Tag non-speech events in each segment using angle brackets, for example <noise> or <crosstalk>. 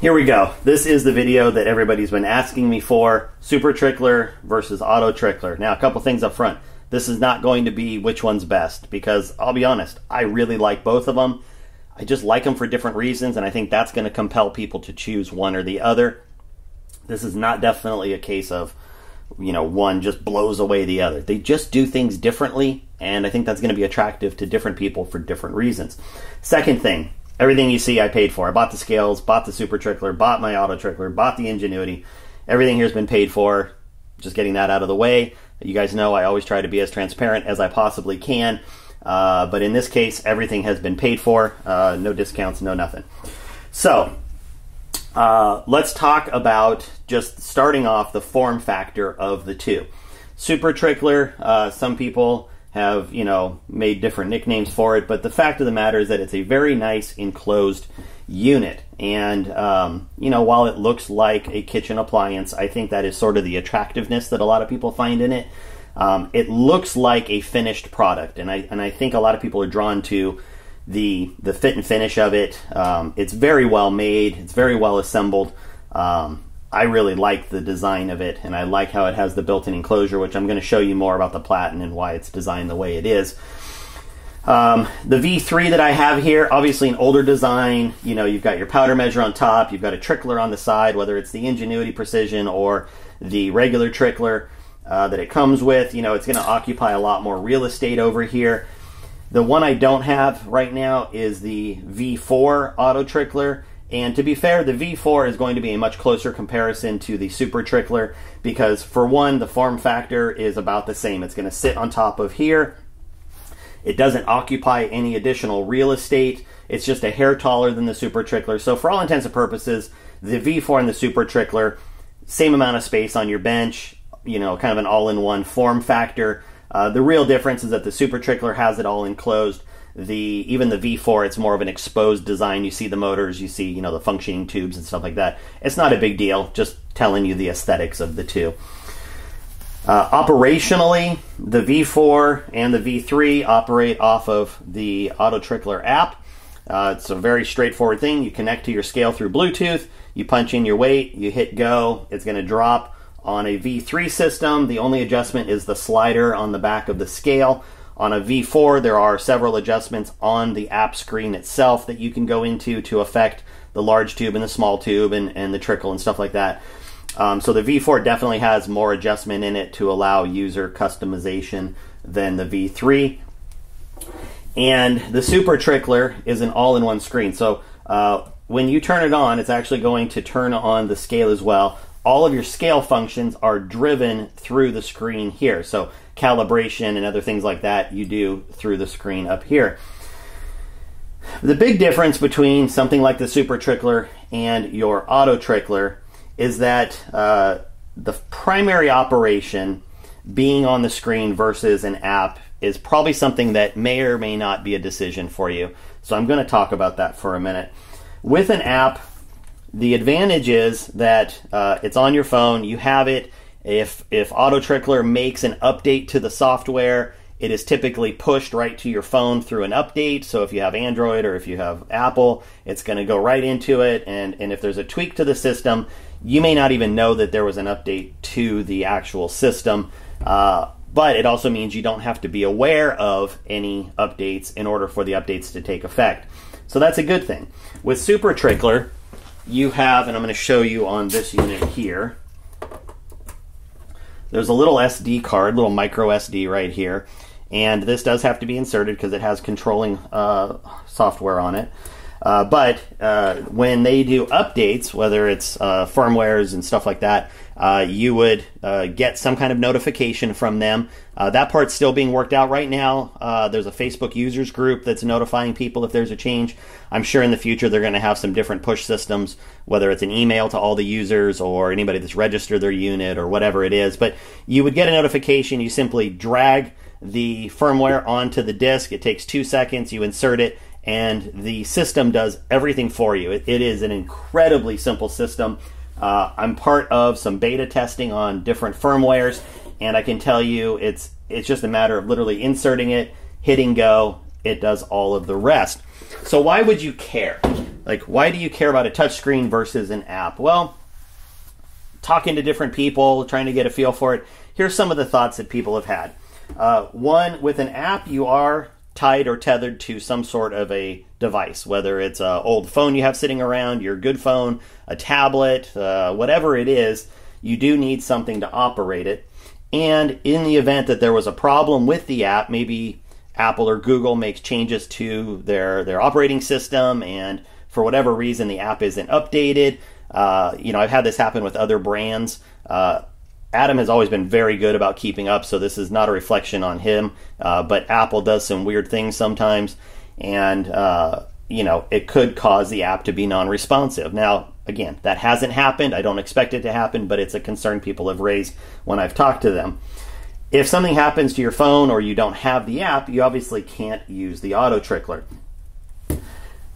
Here we go. This is the video that everybody's been asking me for, Super Trickler versus Auto Trickler. Now, a couple things up front. This is not going to be which one's best because I'll be honest, I really like both of them. I just like them for different reasons, and I think that's going to compel people to choose one or the other. This is not definitely a case of, you know, one just blows away the other. They just do things differently, and I think that's going to be attractive to different people for different reasons. Second thing, everything you see I paid for. I bought the scales, bought the Super Trickler, bought my Auto Trickler, bought the Ingenuity. Everything here's been paid for. Just getting that out of the way. You guys know I always try to be as transparent as I possibly can. Uh, but in this case, everything has been paid for. Uh, no discounts, no nothing. So, uh, let's talk about just starting off the form factor of the two. Super Trickler, uh, some people have, you know, made different nicknames for it, but the fact of the matter is that it's a very nice enclosed unit. And, um, you know, while it looks like a kitchen appliance, I think that is sort of the attractiveness that a lot of people find in it. Um, it looks like a finished product, and I, and I think a lot of people are drawn to the, the fit and finish of it. Um, it's very well made, it's very well assembled. Um, I really like the design of it, and I like how it has the built-in enclosure, which I'm going to show you more about the Platen and why it's designed the way it is. Um, the V3 that I have here, obviously an older design. You know, you've got your powder measure on top, you've got a trickler on the side, whether it's the Ingenuity Precision or the regular trickler uh, that it comes with. You know, it's going to occupy a lot more real estate over here. The one I don't have right now is the V4 auto trickler. And to be fair, the V4 is going to be a much closer comparison to the Super Trickler because, for one, the form factor is about the same. It's going to sit on top of here. It doesn't occupy any additional real estate. It's just a hair taller than the Super Trickler. So, for all intents and purposes, the V4 and the Super Trickler, same amount of space on your bench, you know, kind of an all in one form factor. Uh, the real difference is that the Super Trickler has it all enclosed the even the V4 it's more of an exposed design. You see the motors you see you know the functioning tubes and stuff like that. It's not a big deal just telling you the aesthetics of the two. Uh, operationally the V4 and the V3 operate off of the Auto Trickler app. Uh, it's a very straightforward thing. You connect to your scale through Bluetooth you punch in your weight you hit go it's going to drop on a V3 system. The only adjustment is the slider on the back of the scale on a V4, there are several adjustments on the app screen itself that you can go into to affect the large tube and the small tube and, and the trickle and stuff like that. Um, so the V4 definitely has more adjustment in it to allow user customization than the V3. And the Super Trickler is an all in one screen. So uh, when you turn it on, it's actually going to turn on the scale as well. All of your scale functions are driven through the screen here. So calibration and other things like that you do through the screen up here. The big difference between something like the Super Trickler and your Auto Trickler is that uh, the primary operation being on the screen versus an app is probably something that may or may not be a decision for you. So I'm going to talk about that for a minute. With an app, the advantage is that uh, it's on your phone, you have it, if if Auto Trickler makes an update to the software, it is typically pushed right to your phone through an update. So if you have Android or if you have Apple, it's going to go right into it. And, and if there's a tweak to the system, you may not even know that there was an update to the actual system. Uh, but it also means you don't have to be aware of any updates in order for the updates to take effect. So that's a good thing. With Super Trickler, you have, and I'm going to show you on this unit here. There's a little SD card, little micro SD right here, and this does have to be inserted because it has controlling uh, software on it. Uh, but uh, when they do updates, whether it's uh, firmwares and stuff like that, uh, you would uh, get some kind of notification from them. Uh, that part's still being worked out right now. there's a Facebook users group that's notifying people if there's a change. I'm sure in the future they're going to have some different push systems, whether it's an email to all the users or anybody that's registered their unit or whatever it is. But you would get a notification. You simply drag the firmware onto the disk. It takes two seconds. You insert it and the system does everything for you. it, it is an incredibly simple system. Uh, I'm part of some beta testing on different firmwares, and I can tell you it's it's just a matter of literally inserting it, hitting go. It does all of the rest. So why would you care? like why do you care about a touchscreen versus an app? Well, talking to different people, trying to get a feel for it. Here's some of the thoughts that people have had. Uh, one, with an app, you are tied or tethered to some sort of a device, whether it's an old phone you have sitting around, your good phone, a tablet, uh, whatever it is, you do need something to operate it. And in the event that there was a problem with the app, maybe Apple or Google makes changes to their, their operating system, and for whatever reason the app isn't updated. Uh, you know, I've had this happen with other brands. Uh, Adam has always been very good about keeping up, so this is not a reflection on him. Uh, but Apple does some weird things sometimes, and uh, you know it could cause the app to be non-responsive. Now, again, that hasn't happened. I don't expect it to happen, but it's a concern people have raised when I've talked to them. If something happens to your phone or you don't have the app, you obviously can't use the auto trickler.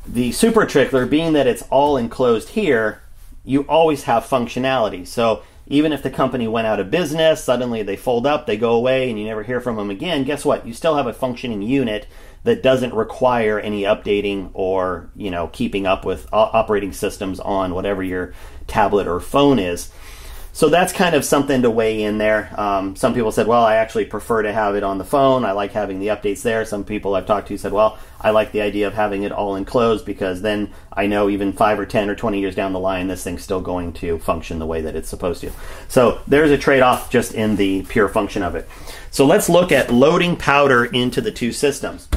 The super trickler, being that it's all enclosed here, you always have functionality. So even if the company went out of business, suddenly they fold up, they go away, and you never hear from them again, guess what? You still have a functioning unit that doesn't require any updating or you know keeping up with operating systems on whatever your tablet or phone is. So that's kind of something to weigh in there. Um, some people said, well, I actually prefer to have it on the phone. I like having the updates there. Some people I've talked to said, well, I like the idea of having it all enclosed because then I know even five or 10 or 20 years down the line, this thing's still going to function the way that it's supposed to. So there's a trade off just in the pure function of it. So let's look at loading powder into the two systems.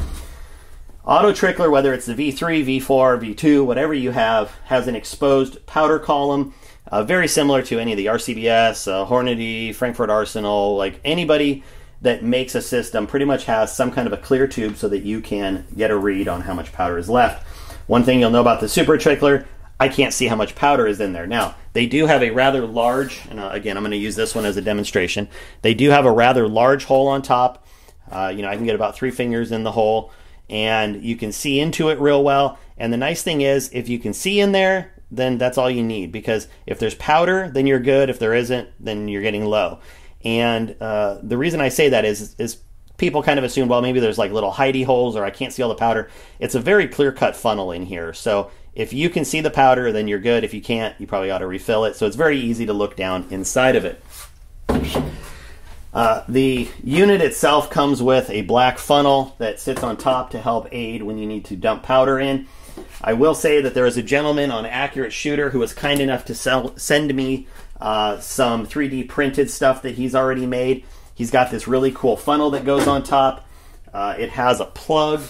Auto Trickler, whether it's the V3, V4, V2, whatever you have, has an exposed powder column uh, very similar to any of the RCBS, uh, Hornady, Frankford Arsenal, like anybody that makes a system pretty much has some kind of a clear tube so that you can get a read on how much powder is left. One thing you'll know about the Super Trickler, I can't see how much powder is in there. Now, they do have a rather large, and uh, again, I'm going to use this one as a demonstration. They do have a rather large hole on top. Uh, you know, I can get about three fingers in the hole, and you can see into it real well. And the nice thing is, if you can see in there, then that's all you need because if there's powder, then you're good. If there isn't, then you're getting low. And uh, the reason I say that is is people kind of assume, well, maybe there's like little hidey holes or I can't see all the powder. It's a very clear cut funnel in here. So if you can see the powder, then you're good. If you can't, you probably ought to refill it. So it's very easy to look down inside of it. Uh, the unit itself comes with a black funnel that sits on top to help aid when you need to dump powder in. I will say that there is a gentleman on Accurate Shooter who was kind enough to sell, send me uh, some 3D printed stuff that he's already made. He's got this really cool funnel that goes on top. Uh, it has a plug,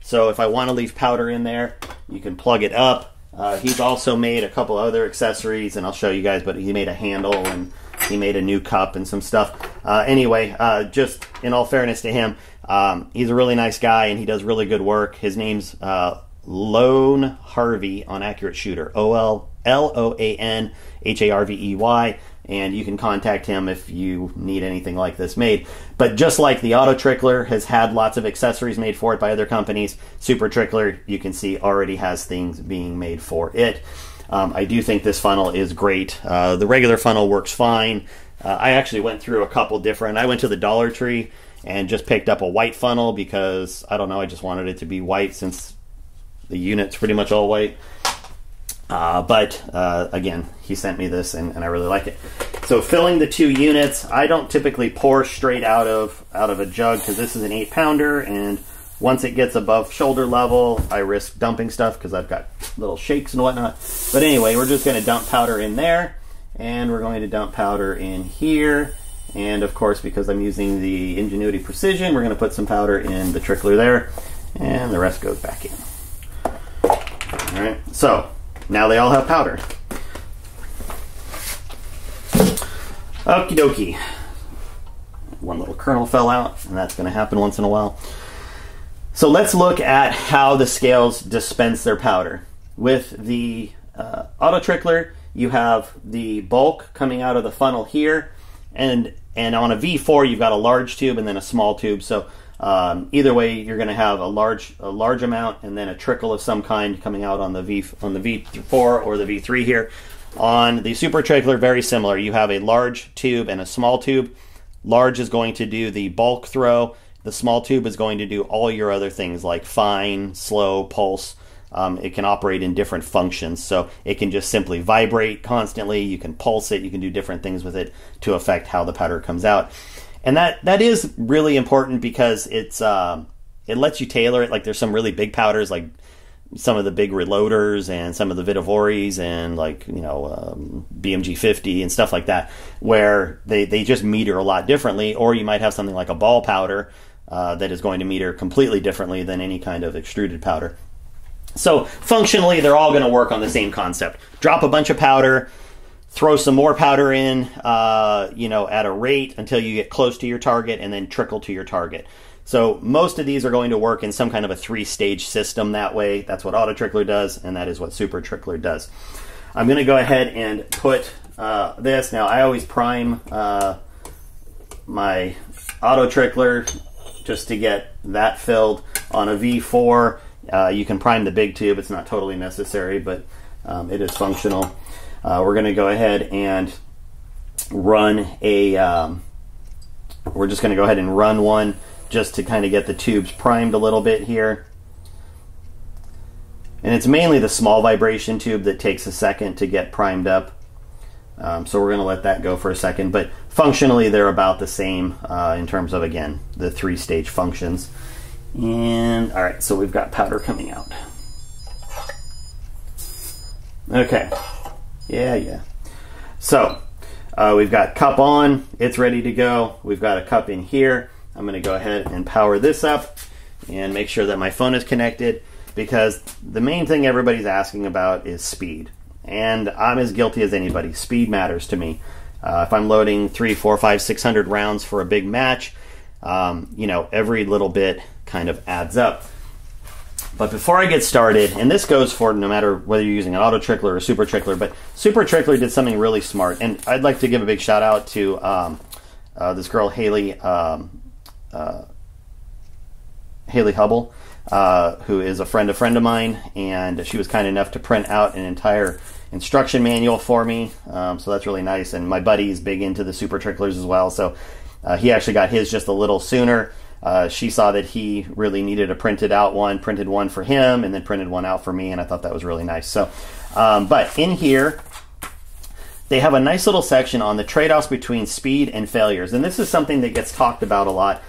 so if I want to leave powder in there, you can plug it up. Uh, he's also made a couple other accessories, and I'll show you guys, but he made a handle and he made a new cup and some stuff. Uh, anyway, uh, just in all fairness to him, um, he's a really nice guy and he does really good work. His name's uh, Lone Harvey on Accurate Shooter. O L L O A N H A R V E Y. And you can contact him if you need anything like this made. But just like the Auto Trickler has had lots of accessories made for it by other companies, Super Trickler, you can see, already has things being made for it. Um, I do think this funnel is great. Uh, the regular funnel works fine. Uh, I actually went through a couple different. I went to the Dollar Tree and just picked up a white funnel because I don't know. I just wanted it to be white since the unit's pretty much all white. Uh, but uh, again, he sent me this, and, and, I really like it. So filling the two units, I don't typically pour straight out of out of a jug because this is an eight pounder, and once it gets above shoulder level, I risk dumping stuff because I've got little shakes and whatnot. But anyway, we're just going to dump powder in there, and we're going to dump powder in here. And of course, because I'm using the Ingenuity Precision, we're going to put some powder in the trickler there, and the rest goes back in. All right, so now they all have powder. Okie dokie. One little kernel fell out, and that's going to happen once in a while. So let's look at how the scales dispense their powder. With the uh, auto trickler, you have the bulk coming out of the funnel here, and and on a V4 you've got a large tube and then a small tube. So um, either way, you're going to have a large a large amount and then a trickle of some kind coming out on the V on the V4 or the V3 here. On the Super Trickler, very similar. You have a large tube and a small tube. Large is going to do the bulk throw. The small tube is going to do all your other things like fine, slow, pulse. um, it can operate in different functions. So it can just simply vibrate constantly. You can pulse it. You can do different things with it to affect how the powder comes out. And that that is really important because it's um, it lets you tailor it. Like there's some really big powders, like some of the big Reloders and some of the Vihtavuoris and like you know um, BMG 50 and stuff like that, where they they just meter a lot differently. Or you might have something like a ball powder uh, that is going to meter completely differently than any kind of extruded powder. So functionally, they're all going to work on the same concept. Drop a bunch of powder, throw some more powder in, uh, you know, at a rate until you get close to your target, and then trickle to your target. So most of these are going to work in some kind of a three-stage system that way. That's what Auto Trickler does, and that is what Super Trickler does. I'm going to go ahead and put uh, this. Now, I always prime uh, my Auto Trickler just to get that filled on a V4. Uh, you can prime the big tube. It's not totally necessary, but um, it is functional. Uh, we're going to go ahead and run a. Um, we're just going to go ahead and run one just to kind of get the tubes primed a little bit here. And it's mainly the small vibration tube that takes a second to get primed up. Um, so we're going to let that go for a second. But functionally, they're about the same uh, in terms of, again, the three stage functions. And all right, so we've got powder coming out. Okay. Yeah, yeah. So uh, we've got cup on, it's ready to go. We've got a cup in here. I'm going to go ahead and power this up and make sure that my phone is connected because the main thing everybody's asking about is speed. And I'm as guilty as anybody. Speed matters to me. Uh, if I'm loading three, four, five, six hundred rounds for a big match, um, you know, every little bit kind of adds up. But before I get started, and this goes for no matter whether you're using an auto trickler or a super trickler, but super trickler did something really smart, and I'd like to give a big shout out to um, uh, this girl Haley um, uh, Haley Hubble, uh, who is a friend of friend of mine, and she was kind enough to print out an entire instruction manual for me. Um, so that's really nice. And my buddy is big into the super tricklers as well, so uh, he actually got his just a little sooner. Uh, she saw that he really needed a printed out one, printed one for him, and then printed one out for me, and I thought that was really nice. So, um, but in here, they have a nice little section on the trade offs between speed and failures. And this is something that gets talked about a lot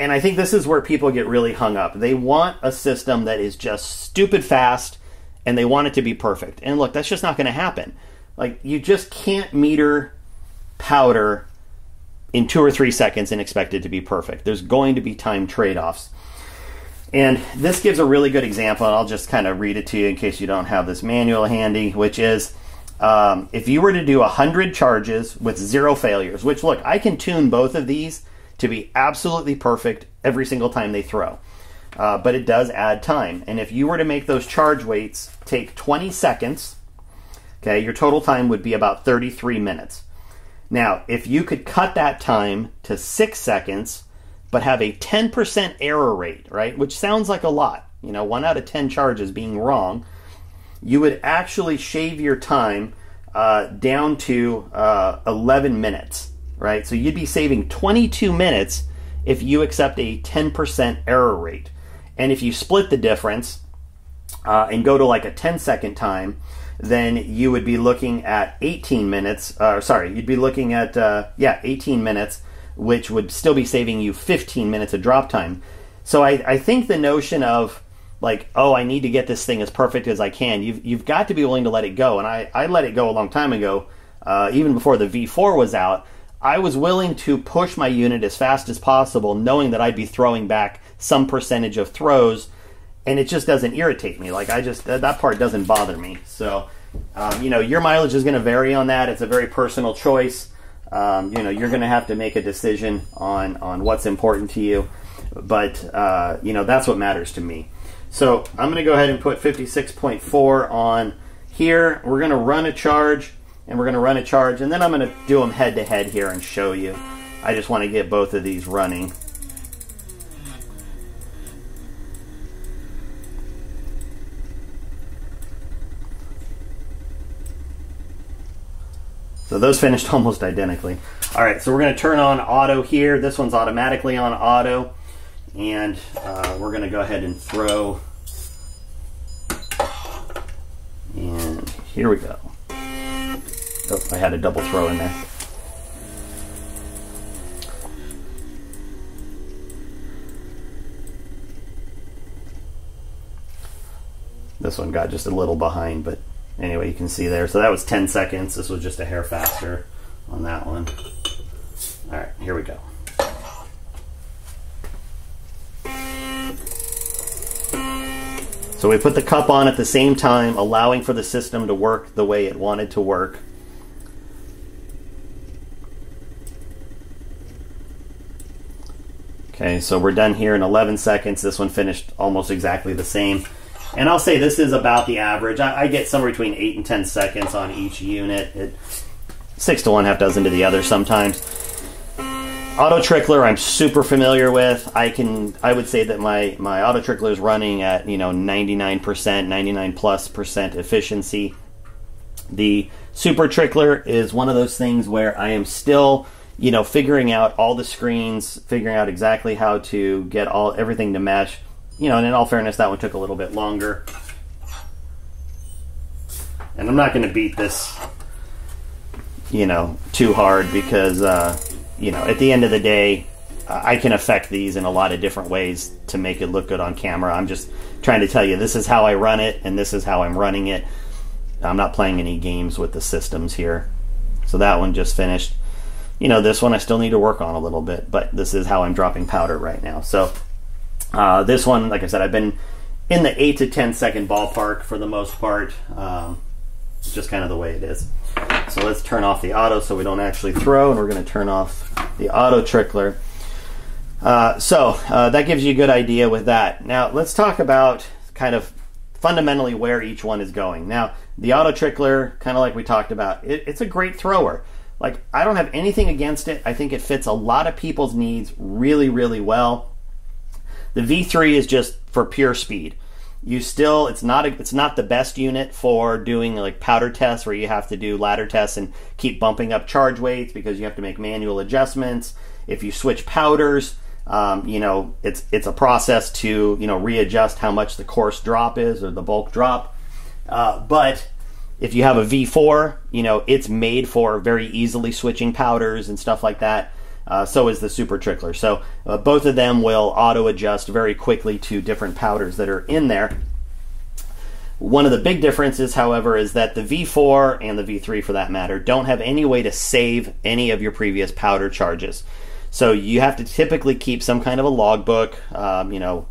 and I think this is where people get really hung up. They want a system that is just stupid fast and they want it to be perfect. And look, that's just not going to happen. Like, you just can't meter powder in two or three seconds and expect it to be perfect. There's going to be time trade offs. And this gives a really good example, and I'll just kind of read it to you in case you don't have this manual handy, which is um, if you were to do 100 charges with zero failures, which look, I can tune both of these to be absolutely perfect every single time they throw. Uh, but it does add time. And if you were to make those charge weights take 20 seconds, okay, your total time would be about 33 minutes. Now, if you could cut that time to six seconds, but have a 10% error rate, right, which sounds like a lot, you know, one out of 10 charges being wrong, you would actually shave your time uh, down to uh, 11 minutes right? So you'd be saving 22 minutes if you accept a 10% error rate. And if you split the difference uh, and go to like a 10 second time, then you would be looking at 18 minutes. Uh, sorry, you'd be looking at, uh, yeah, 18 minutes, which would still be saving you 15 minutes of drop time. So I, I think the notion of, like, oh, I need to get this thing as perfect as I can. You've you've got to be willing to let it go, and I I let it go a long time ago, uh, even before the V4 was out. I was willing to push my unit as fast as possible, knowing that I'd be throwing back some percentage of throws, and it just doesn't irritate me. Like I just that, that part doesn't bother me. So, um, you know, your mileage is going to vary on that. It's a very personal choice. Um, you know, you're going to have to make a decision on on what's important to you, but uh, you know that's what matters to me. So I'm going to go ahead and put 56.4 on here. We're going to run a charge and we're going to run a charge and then I'm going to do them head to head here and show you. I just want to get both of these running. So those finished <laughs> almost identically. All right, so we're going to turn on auto here. This one's automatically on auto. And uh, we're going to go ahead and throw And here we go. Oh, I had a double throw in there. This one got just a little behind, but anyway, you can see there. So that was 10 seconds. This was just a hair faster on that one. All right, here we go. So we put the cup on at the same time, allowing for the system to work the way it wanted to work. Okay, so we're done here in 11 seconds. This one finished almost exactly the same. And I'll say this is about the average. I, I get somewhere between 8 and 10 seconds on each unit. It, 6 to 1, half dozen to the other sometimes. Auto trickler I'm super familiar with. I can I would say that my my auto trickler is running at, you know, 99%, 99 plus percent efficiency. The super trickler is one of those things where I am still, you know, figuring out all the screens, figuring out exactly how to get all everything to mesh. You know, and in all fairness, that one took a little bit longer. And I'm not going to beat this, you know, too hard because uh, you know, at the end of the day, I can affect these in a lot of different ways to make it look good on camera. I'm just trying to tell you this is how I run it and this is how I'm running it. I'm not playing any games with the systems here. So that one just finished. You know, this one I still need to work on a little bit, but this is how I'm dropping powder right now. So uh, this one, like I said, I've been in the 8 to 10 second ballpark for the most part. Um, just kind of the way it is. So let's turn off the auto so we don't actually throw, and we're going to turn off the auto trickler. Uh, so uh, that gives you a good idea with that. Now let's talk about kind of fundamentally where each one is going. Now the auto trickler, kind of like we talked about, it, it's a great thrower. Like I don't have anything against it. I think it fits a lot of people's needs really, really well. The V3 is just for pure speed. You still it's not a, it's not the best unit for doing like powder tests where you have to do ladder tests and keep bumping up charge weights because you have to make manual adjustments. If you switch powders um, you know it's it's a process to you know readjust how much the coarse drop is or the bulk drop. Uh, but if you have a v4 you know it's made for very easily switching powders and stuff like that uh, so is the Super Trickler. So uh, both of them will auto adjust very quickly to different powders that are in there. One of the big differences, however, is that the V4 and the V3 for that matter don't have any way to save any of your previous powder charges. So you have to typically keep some kind of a logbook, um, you know,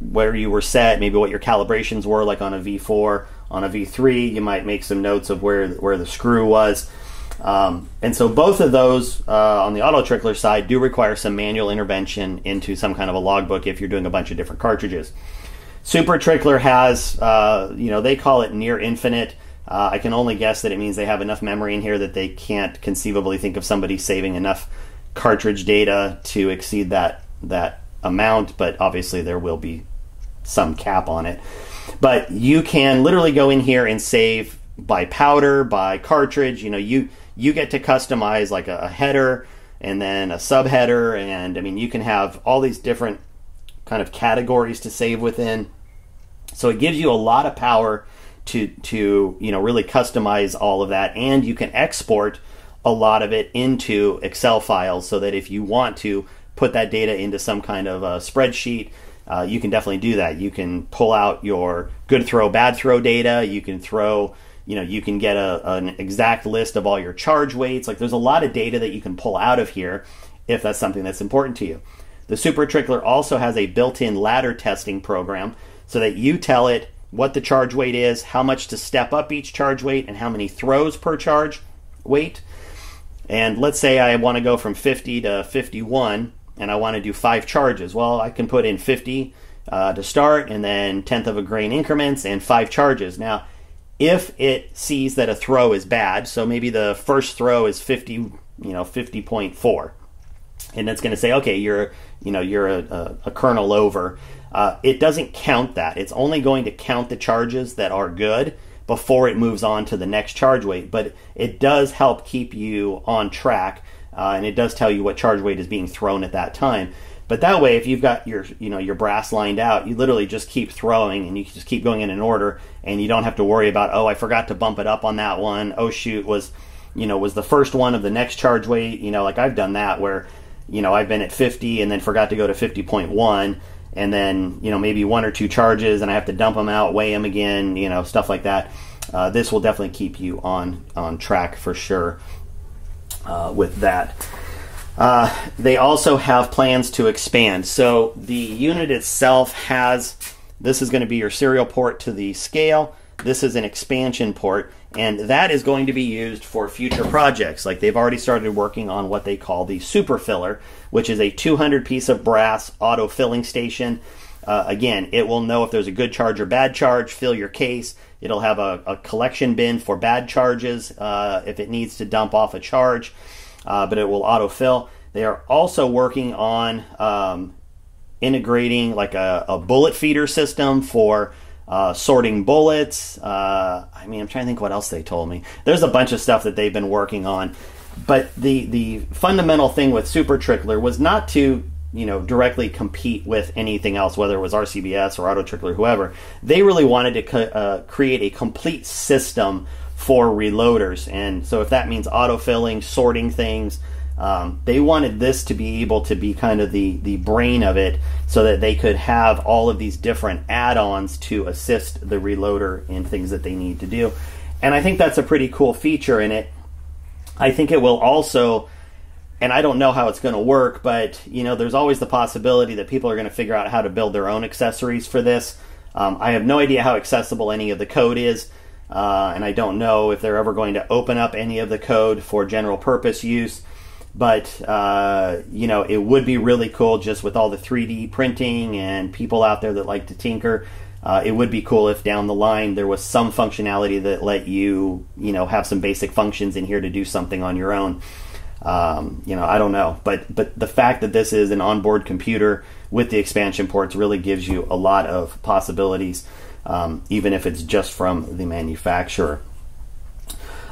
where you were set, maybe what your calibrations were, like on a V4. On a V3, you might make some notes of where where the screw was. Um, and so both of those uh, on the auto trickler side do require some manual intervention into some kind of a logbook if you're doing a bunch of different cartridges. Super Trickler has, uh, you know, they call it near infinite. Uh, I can only guess that it means they have enough memory in here that they can't conceivably think of somebody saving enough cartridge data to exceed that that amount. But obviously, there will be some cap on it. But you can literally go in here and save by powder, by cartridge. You know, you you get to customize like a, header and then a subheader, and I mean, you can have all these different kind of categories to save within. So it gives you a lot of power to to you know really customize all of that, and you can export a lot of it into Excel files so that if you want to put that data into some kind of a spreadsheet, uh, you can definitely do that. You can pull out your good throw, bad throw data. You can throw you know you can get a, an exact list of all your charge weights. Like there's a lot of data that you can pull out of here if that's something that's important to you. The super trickler also has a built-in ladder testing program so that you tell it what the charge weight is how much to step up each charge weight and how many throws per charge weight. And let's say i want to go from 50 to 51 and i want to do five charges. Well i can put in 50 uh, to start and then tenth of a grain increments and five charges. Now if it sees that a throw is bad, so maybe the first throw is 50, you know, 50.4, and it's going to say, okay, you're, you know, you're a, a, a kernel over. Uh, it doesn't count that. It's only going to count the charges that are good before it moves on to the next charge weight. But it does help keep you on track, uh, and it does tell you what charge weight is being thrown at that time. But that way, if you've got your you know your brass lined out, you literally just keep throwing and you just keep going in an order, and you don't have to worry about oh I forgot to bump it up on that one. Oh shoot was you know was the first one of the next charge weight. You know like I've done that where you know I've been at 50 and then forgot to go to 50.1 and then you know maybe one or two charges and I have to dump them out, weigh them again, you know stuff like that. Uh, this will definitely keep you on on track for sure uh, with that. Uh, they also have plans to expand. So the unit itself has this is going to be your serial port to the scale. This is an expansion port, and that is going to be used for future projects. Like they've already started working on what they call the super filler, which is a 200 piece of brass auto filling station. Uh, again, it will know if there's a good charge or bad charge, fill your case. It'll have a, a collection bin for bad charges uh, if it needs to dump off a charge, uh, but it will autofill. They are also working on um, integrating like a, a, bullet feeder system for uh, sorting bullets. Uh, I mean, I'm trying to think what else they told me. There's a bunch of stuff that they've been working on. But the, the fundamental thing with Super Trickler was not to you know directly compete with anything else, whether it was RCBS or Auto Trickler, whoever. They really wanted to co- uh, create a complete system for reloaders, and so if that means autofilling, sorting things. Um, they wanted this to be able to be kind of the the brain of it, so that they could have all of these different add-ons to assist the reloader in things that they need to do. And I think that's a pretty cool feature in it. I think it will also and I don't know how it's going to work, but you know, there's always the possibility that people are going to figure out how to build their own accessories for this. Um, I have no idea how accessible any of the code is, uh, and I don't know if they're ever going to open up any of the code for general purpose use. But uh, you know, it would be really cool just with all the 3D printing and people out there that like to tinker. Uh, it would be cool if down the line there was some functionality that let you, you know, have some basic functions in here to do something on your own. Um, you know, I don't know, but but the fact that this is an onboard computer with the expansion ports really gives you a lot of possibilities, um, even if it's just from the manufacturer.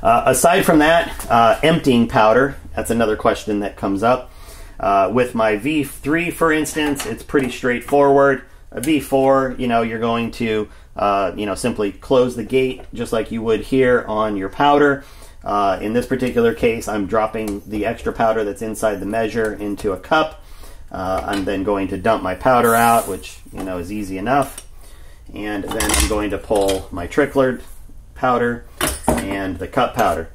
Uh, aside from that, uh, emptying powder, that's another question that comes up. Uh, with my V3, for instance, it's pretty straightforward. A V4, you know, you're going to, uh, you know, simply close the gate just like you would here on your powder. Uh, in this particular case, I'm dropping the extra powder that's inside the measure into a cup. Uh, I'm then going to dump my powder out, which you know is easy enough. And then I'm going to pull my trickler powder and the cup powder.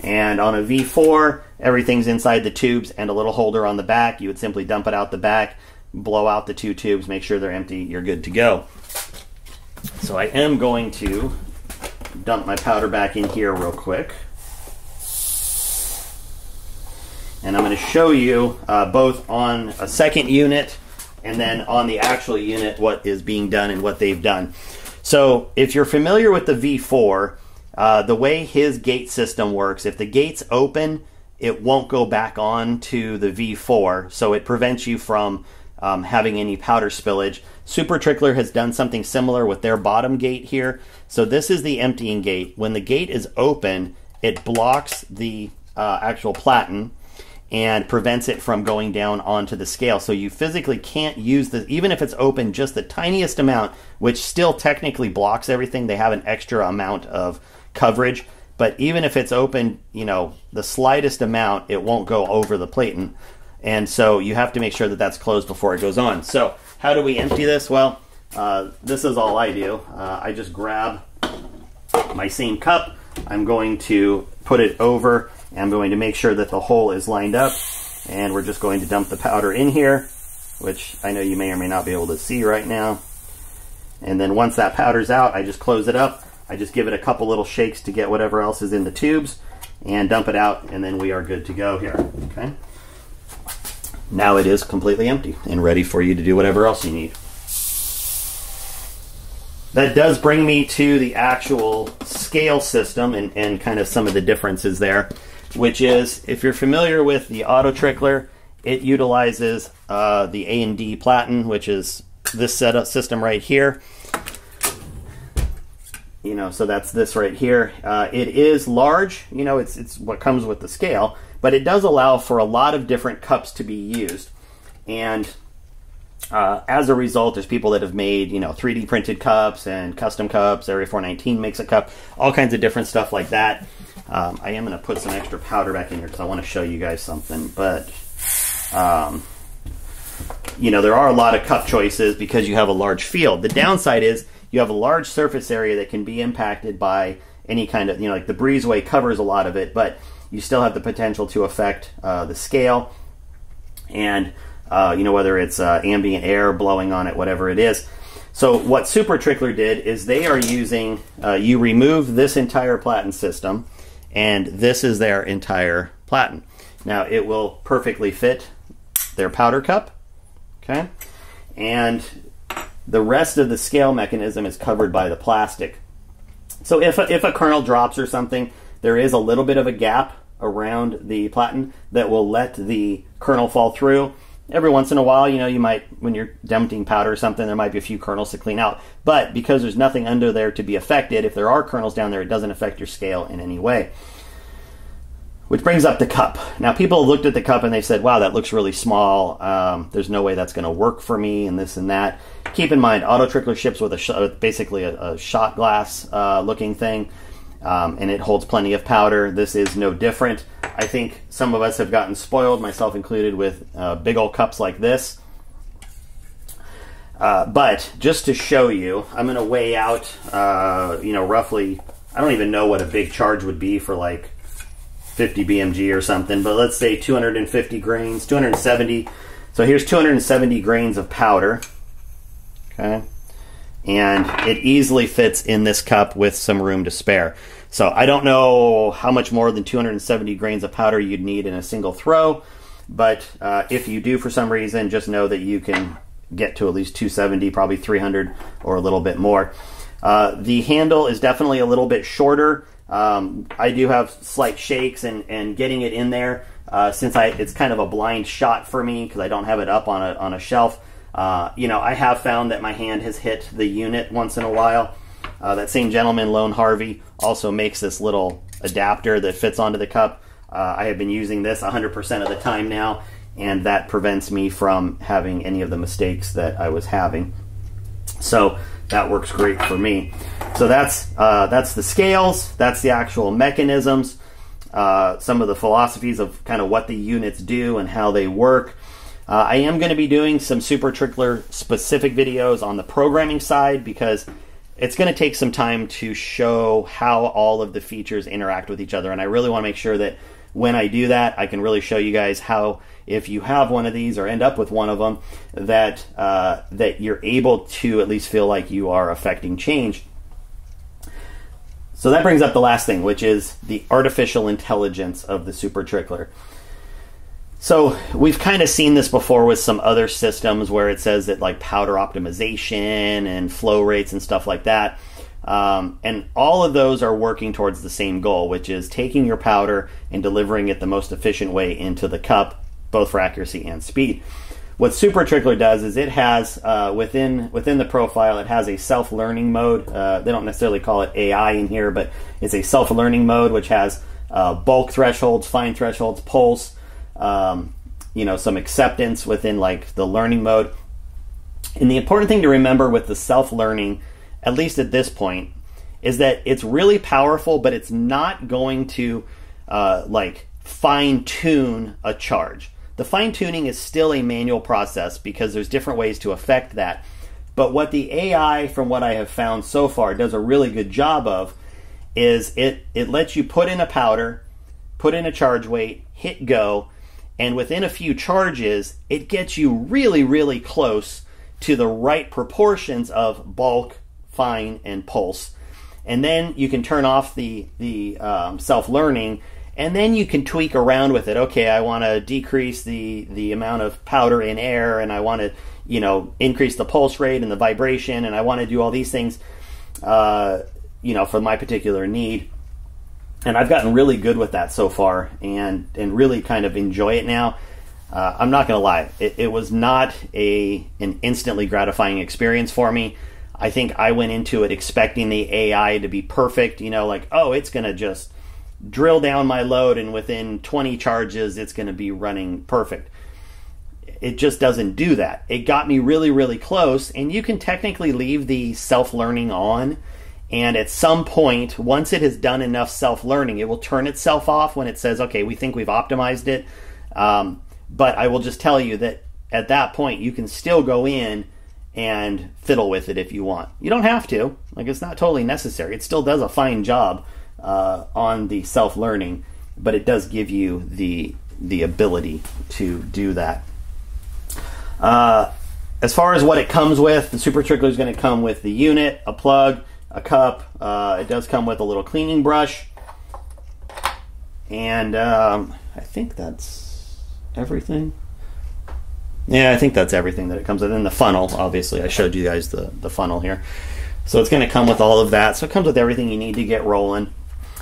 And on a V4, everything's inside the tubes and a little holder on the back. You would simply dump it out the back, blow out the two tubes, make sure they're empty, you're good to go. So I am going to dump my powder back in here real quick. and I'm going to show you uh, both on a second unit and then on the actual unit what is being done and what they've done. So if you're familiar with the V4, uh, the way his gate system works, if the gate's open, it won't go back on to the V4, so it prevents you from um, having any powder spillage. Super Trickler has done something similar with their bottom gate here. So this is the emptying gate. When the gate is open, it blocks the uh, actual platen and prevents it from going down onto the scale. So you physically can't use the, even if it's open just the tiniest amount, which still technically blocks everything. They have an extra amount of coverage, but even if it's open, you know, the slightest amount, it won't go over the platen. And so you have to make sure that that's closed before it goes on. So how do we empty this? Well, uh, this is all I do. Uh, I just grab my same cup. I'm going to put it over I'm going to make sure that the hole is lined up and we're just going to dump the powder in here, which I know you may or may not be able to see right now. And then once that powder's out, I just close it up. I just give it a couple little shakes to get whatever else is in the tubes and dump it out and then we are good to go here, okay? Now it is completely empty and ready for you to do whatever else you need. That does bring me to the actual scale system and, and kind of some of the differences there which is if you're familiar with the auto trickler, it utilizes uh, the A and D platen, which is this setup system right here. You know, so that's this right here. Uh, it is large. You know, it's it's what comes with the scale, but it does allow for a lot of different cups to be used. And uh, as a result, there's people that have made you know 3D printed cups and custom cups. Area 419 makes a cup, all kinds of different stuff like that. Um, I am going to put some extra powder back in here because I want to show you guys something. But um, you know there are a lot of cup choices because you have a large field. The downside is you have a large surface area that can be impacted by any kind of you know like the breezeway covers a lot of it, but you still have the potential to affect uh, the scale and uh, you know, whether it's uh, ambient air blowing on it, whatever it is. So what Super Trickler did is they are using, uh, you remove this entire platen system, and this is their entire platen. Now it will perfectly fit their powder cup, okay? And the rest of the scale mechanism is covered by the plastic. So if a, if a kernel drops or something, there is a little bit of a gap around the platen that will let the kernel fall through every once in a while, you know, you might, when you're dumping powder or something, there might be a few kernels to clean out. But because there's nothing under there to be affected, if there are kernels down there, it doesn't affect your scale in any way. Which brings up the cup. Now, people looked at the cup and they said, wow, that looks really small. Um, there's no way that's going to work for me, and this and that. Keep in mind, Auto Trickler ships with a sh- basically a, a shot glass uh, looking thing um, and it holds plenty of powder. This is no different. I think some of us have gotten spoiled, myself included, with uh, big old cups like this. Uh, but just to show you, I'm going to weigh out, uh, you know, roughly, I don't even know what a big charge would be for like 50 BMG or something, but let's say 250 grains, 270. So here's 270 grains of powder. Okay and it easily fits in this cup with some room to spare. So I don't know how much more than 270 grains of powder you'd need in a single throw, but uh, if you do for some reason, just know that you can get to at least 270, probably 300 or a little bit more. Uh, the handle is definitely a little bit shorter. Um, I do have slight shakes and, and getting it in there uh, since I it's kind of a blind shot for me because I don't have it up on a, on a shelf. Uh, you know, I have found that my hand has hit the unit once in a while. Uh, that same gentleman, Lone Harvey, also makes this little adapter that fits onto the cup. Uh, I have been using this 100% of the time now, and that prevents me from having any of the mistakes that I was having. So that works great for me. So that's uh, that's the scales. That's the actual mechanisms. Uh, some of the philosophies of kind of what the units do and how they work. Uh, I am going to be doing some Super Trickler specific videos on the programming side because it's going to take some time to show how all of the features interact with each other. And I really want to make sure that when I do that, I can really show you guys how, if you have one of these or end up with one of them, that uh, that you're able to at least feel like you are affecting change. So that brings up the last thing, which is the artificial intelligence of the Super Trickler. So we've kind of seen this before with some other systems where it says that like powder optimization and flow rates and stuff like that. Um, and all of those are working towards the same goal, which is taking your powder and delivering it the most efficient way into the cup, both for accuracy and speed. What Super Trickler does is it has uh, within within the profile it has a self learning mode. Uh, they don't necessarily call it AI in here, but it's a self learning mode which has uh, bulk thresholds, fine thresholds, pulse um, you know, some acceptance within like the learning mode. And the important thing to remember with the self learning, at least at this point, is that it's really powerful, but it's not going to uh, like fine tune a charge. The fine tuning is still a manual process because there's different ways to affect that. But what the AI, from what I have found so far, does a really good job of is it, it lets you put in a powder, put in a charge weight, hit go, and within a few charges, it gets you really, really close to the right proportions of bulk, fine, and pulse. And then you can turn off the, the um, self learning, and then you can tweak around with it. Okay, I want to decrease the, the amount of powder in air, and I want to you know increase the pulse rate and the vibration, and I want to do all these things, uh, you know, for my particular need and I've gotten really good with that so far, and and really kind of enjoy it now. Uh, I'm not going to lie; it, it, was not a an instantly gratifying experience for me. I think I went into it expecting the AI to be perfect. You know, like oh, it's going to just drill down my load, and within 20 charges, it's going to be running perfect. it just doesn't do that. It got me really, really close, and you can technically leave the self learning on. And at some point, once it has done enough self learning, it will turn itself off when it says, okay, we think we've optimized it. Um, but I will just tell you that at that point, you can still go in and fiddle with it if you want. You don't have to. Like, it's not totally necessary. It still does a fine job uh, on the self learning, but it does give you the the ability to do that. Uh, as far as what it comes with, the Super Trickler is going to come with the unit, a plug, a cup. Uh, it does come with a little cleaning brush. And um, I think that's everything. Yeah, I think that's everything that it comes with. And the funnel, obviously, I showed you guys the, the funnel here. So it's going to come with all of that. So it comes with everything you need to get rolling.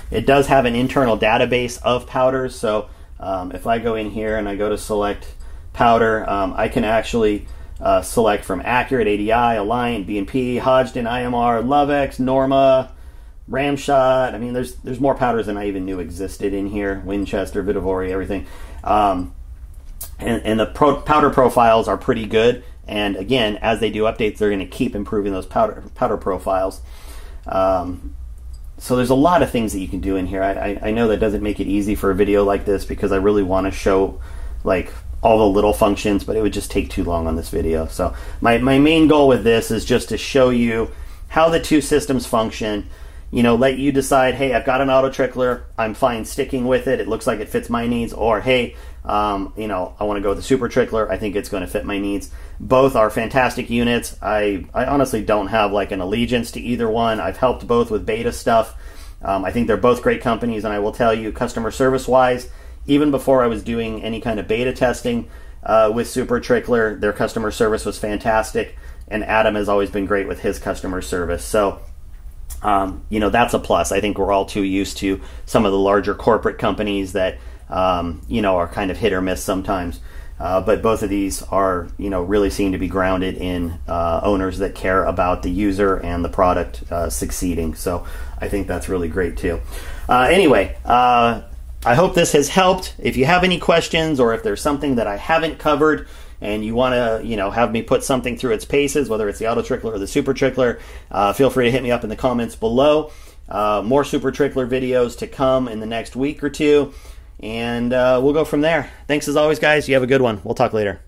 It does have an internal database of powders. So um, if I go in here and I go to select powder, um, I can actually uh, select from Accurate, ADI, Alliant, B&P, Hodgdon, IMR, Lovex, Norma, Ramshot. I mean, there's there's more powders than I even knew existed in here. Winchester, Vihtavuori, everything. Um, and, and, the pro- powder profiles are pretty good. And again, as they do updates, they're going to keep improving those powder powder profiles. Um, so there's a lot of things that you can do in here. I, I, I know that doesn't make it easy for a video like this because I really want to show like all the little functions, but it would just take too long on this video. So my, my main goal with this is just to show you how the two systems function. You know, let you decide, hey, I've got an auto trickler, I'm fine sticking with it, it looks like it fits my needs, or hey, um, you know, I want to go with the super trickler, I think it's going to fit my needs. Both are fantastic units. I, I honestly don't have like an allegiance to either one. I've helped both with beta stuff. Um, I think they're both great companies, and I will tell you, customer service wise, even before I was doing any kind of beta testing uh, with Super Trickler, their customer service was fantastic, and Adam has always been great with his customer service. So, um, you know, that's a plus. I think we're all too used to some of the larger corporate companies that, um, you know, are kind of hit or miss sometimes. Uh, but both of these are, you know, really seem to be grounded in uh, owners that care about the user and the product uh, succeeding. So I think that's really great too. Uh, anyway, uh, I hope this has helped. If you have any questions or if there's something that I haven't covered and you want to, you know, have me put something through its paces, whether it's the auto trickler or the super trickler, uh, feel free to hit me up in the comments below. Uh, more super trickler videos to come in the next week or two, and uh, we'll go from there. Thanks as always, guys. You have a good one. We'll talk later.